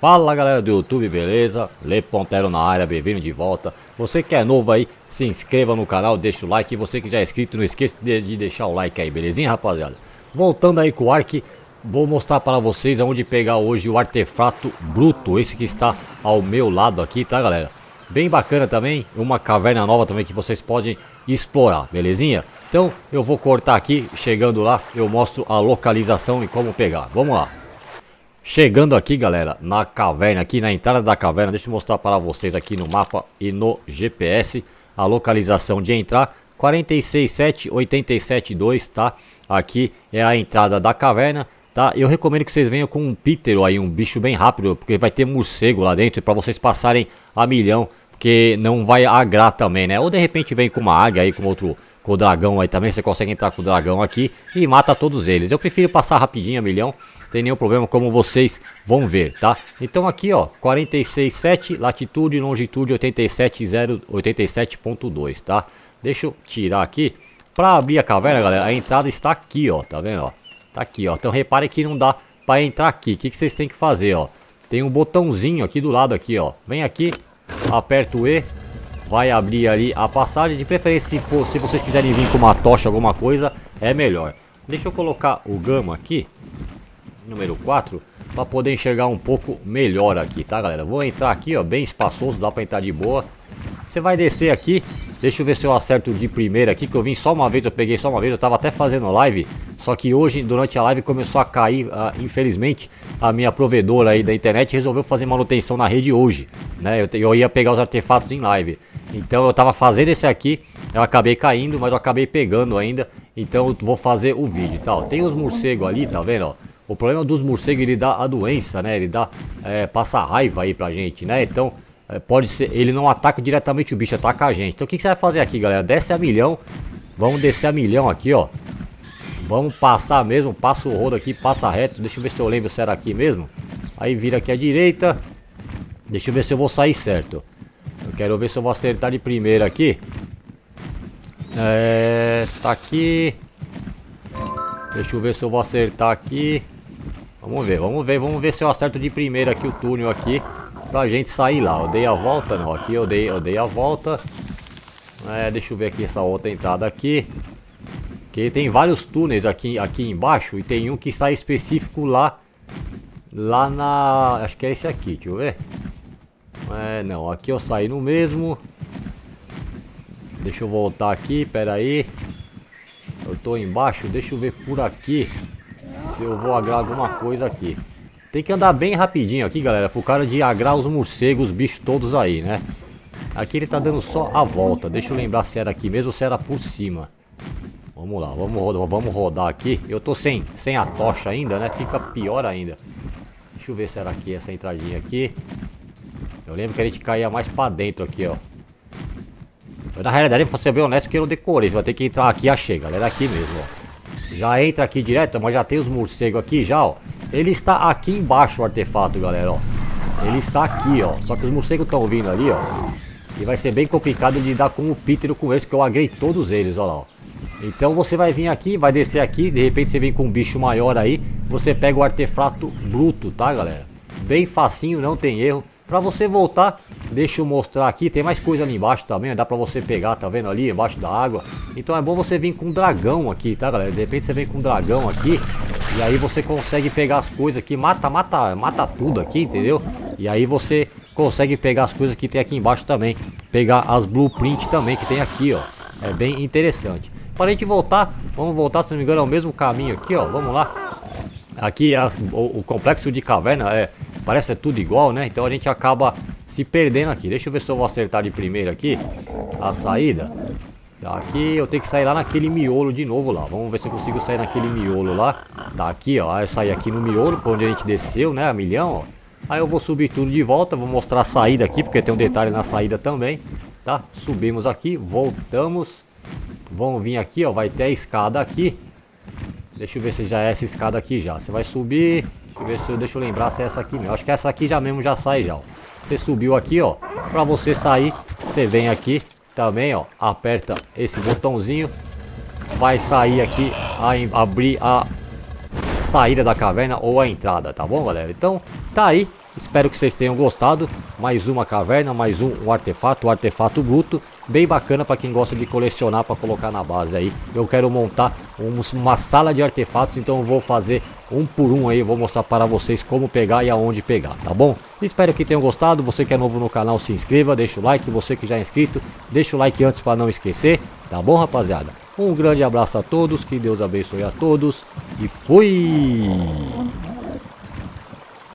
Fala galera do YouTube, beleza? Lê Pontero na área, bem-vindo de volta. Você que é novo aí, se inscreva no canal, deixa o like. E você que já é inscrito, não esqueça de, de deixar o like aí, belezinha rapaziada? Voltando aí com o Ark, vou mostrar para vocês aonde pegar hoje o artefato bruto. Esse que está ao meu lado aqui, tá galera? Bem bacana também, uma caverna nova também que vocês podem explorar, belezinha? Então eu vou cortar aqui, chegando lá eu mostro a localização e como pegar. Vamos lá. Chegando aqui, galera, na caverna, aqui na entrada da caverna, deixa eu mostrar para vocês aqui no mapa e no GPS a localização de entrar. 467-872, tá? Aqui é a entrada da caverna, tá? Eu recomendo que vocês venham com um pítero aí, um bicho bem rápido, porque vai ter morcego lá dentro para vocês passarem a milhão, porque não vai agrar também, né? Ou de repente vem com uma águia aí, com outro com o dragão aí também, você consegue entrar com o dragão aqui e mata todos eles. Eu prefiro passar rapidinho a milhão, tem nenhum problema como vocês vão ver, tá? Então aqui ó, 46.7, latitude e longitude 87.2, tá? Deixa eu tirar aqui. Pra abrir a caverna, galera, a entrada está aqui, ó, tá vendo, ó? Tá aqui, ó. Então repare que não dá pra entrar aqui. O que, que vocês têm que fazer, ó? Tem um botãozinho aqui do lado aqui, ó. Vem aqui, aperta o E, vai abrir ali a passagem. De preferência, se, se vocês quiserem vir com uma tocha, alguma coisa, é melhor. Deixa eu colocar o gama aqui, número 4, para poder enxergar um pouco melhor aqui, tá, galera? Vou entrar aqui, ó, bem espaçoso, dá para entrar de boa. Você vai descer aqui, deixa eu ver se eu acerto de primeira aqui, que eu vim só uma vez, eu peguei só uma vez, eu tava até fazendo live, só que hoje, durante a live, começou a cair, uh, infelizmente, a minha provedora aí da internet resolveu fazer manutenção na rede hoje, né? Eu, eu ia pegar os artefatos em live. Então eu tava fazendo esse aqui, eu acabei caindo, mas eu acabei pegando ainda. Então eu vou fazer o vídeo, tá? Tem os morcegos ali, tá vendo, ó? O problema dos morcegos, ele dá a doença, né? Ele dá, é, passa raiva aí pra gente, né? Então, é, pode ser, ele não ataca diretamente o bicho, ataca a gente. Então o que, que você vai fazer aqui, galera? Desce a milhão, vamos descer a milhão aqui, ó. Vamos passar mesmo, passa o rodo aqui, passa reto. Deixa eu ver se eu lembro se era aqui mesmo. Aí vira aqui à direita. Deixa eu ver se eu vou sair certo. Eu quero ver se eu vou acertar de primeira aqui. É, tá aqui. Deixa eu ver se eu vou acertar aqui. Vamos ver, vamos ver, vamos ver se eu acerto de primeira aqui o túnel aqui. Pra gente sair lá. Eu dei a volta, não. Aqui eu dei, eu dei a volta. É, deixa eu ver aqui essa outra entrada aqui. Que tem vários túneis aqui, aqui embaixo. E tem um que sai específico lá. Lá na... Acho que é esse aqui, deixa eu ver. É, não, aqui eu saí no mesmo. Deixa eu voltar aqui, pera aí. Eu tô embaixo, deixa eu ver por aqui. Eu vou agrar alguma coisa aqui. Tem que andar bem rapidinho aqui, galera. Pro cara de agrar os morcegos, os bichos todos aí, né? Aqui ele tá dando só a volta. Deixa eu lembrar se era aqui mesmo ou se era por cima. Vamos lá, vamos rodar, vamos rodar aqui. Eu tô sem, sem a tocha ainda, né? Fica pior ainda. Deixa eu ver se era aqui essa entradinha aqui. Eu lembro que a gente caía mais pra dentro aqui, ó. Na realidade, vou ser bem honesto que eu não decorei. Você vai ter que entrar aqui e achei, galera. Aqui mesmo, ó. Já entra aqui direto, mas já tem os morcegos aqui já, ó. Ele está aqui embaixo o artefato, galera, ó. Ele está aqui, ó. Só que os morcegos estão vindo ali, ó. E vai ser bem complicado de dar com o Peter com eles, que eu agrei todos eles, ó lá, ó. Então você vai vir aqui, vai descer aqui, de repente você vem com um bicho maior aí, você pega o artefato bruto, tá, galera? Bem facinho, não tem erro. Pra você voltar, deixa eu mostrar aqui, tem mais coisa ali embaixo também, dá pra você pegar, tá vendo ali, embaixo da água. Então é bom você vir com um dragão aqui, tá galera? De repente você vem com um dragão aqui, e aí você consegue pegar as coisas aqui, mata, mata, mata tudo aqui, entendeu? E aí você consegue pegar as coisas que tem aqui embaixo também. Pegar as blueprints também que tem aqui, ó. É bem interessante. Para a gente voltar, vamos voltar, se não me engano, é o mesmo caminho aqui, ó. Vamos lá. Aqui a, o, o complexo de caverna é Parece ser tudo igual, né? Então a gente acaba se perdendo aqui. Deixa eu ver se eu vou acertar de primeira aqui a saída. Aqui eu tenho que sair lá naquele miolo de novo lá. Vamos ver se eu consigo sair naquele miolo lá. Tá aqui, ó. Eu saí aqui no miolo, por onde a gente desceu, né? A milhão, ó. Aí eu vou subir tudo de volta. Vou mostrar a saída aqui, porque tem um detalhe na saída também. Tá? Subimos aqui, voltamos. Vamos vir aqui, ó. Vai ter a escada aqui. Deixa eu ver se já é essa escada aqui já. Você vai subir. Deixa eu ver se eu deixa eu lembrar se é essa aqui mesmo. Acho que essa aqui já mesmo já sai já, ó. Você subiu aqui, ó. Pra você sair, você vem aqui também, ó. Aperta esse botãozinho. Vai sair aqui, a, abrir a saída da caverna ou a entrada, tá bom, galera? Então, tá aí. Espero que vocês tenham gostado. Mais uma caverna, mais um, um artefato, um artefato bruto. Bem bacana para quem gosta de colecionar para colocar na base aí. Eu quero montar um, uma sala de artefatos, então eu vou fazer um por um aí. vou mostrar para vocês como pegar e aonde pegar, tá bom? Espero que tenham gostado. Você que é novo no canal, se inscreva, deixa o like. Você que já é inscrito, deixa o like antes para não esquecer. Tá bom, rapaziada? Um grande abraço a todos, que Deus abençoe a todos e fui!